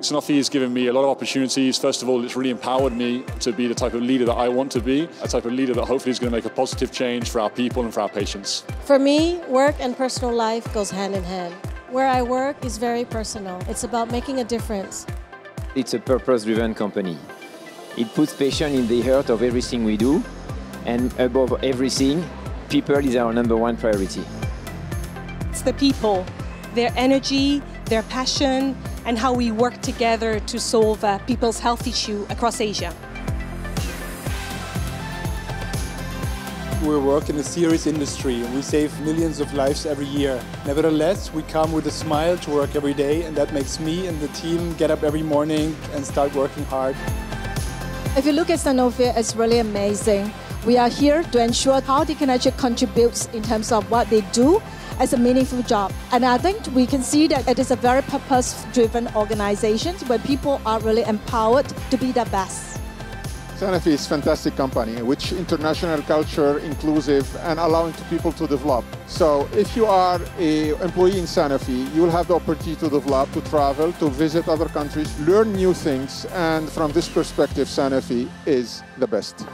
Sanofi has given me a lot of opportunities. First of all, it's really empowered me to be the type of leader that I want to be, a type of leader that hopefully is going to make a positive change for our people and for our patients. For me, work and personal life goes hand in hand. Where I work is very personal. It's about making a difference. It's a purpose-driven company. It puts passion in the heart of everything we do, and above everything, people is our number one priority. It's the people, their energy, their passion, and how we work together to solve uh, people's health issue across Asia. We work in a serious industry and we save millions of lives every year. Nevertheless, we come with a smile to work every day and that makes me and the team get up every morning and start working hard. If you look at Sanofi, it's really amazing. We are here to ensure how they can actually contribute in terms of what they do as a meaningful job. And I think we can see that it is a very purpose-driven organization where people are really empowered to be their best. Sanofi is a fantastic company, which international culture, inclusive, and allowing to people to develop. So if you are an employee in Sanofi, you will have the opportunity to develop, to travel, to visit other countries, learn new things, and from this perspective, Sanofi is the best.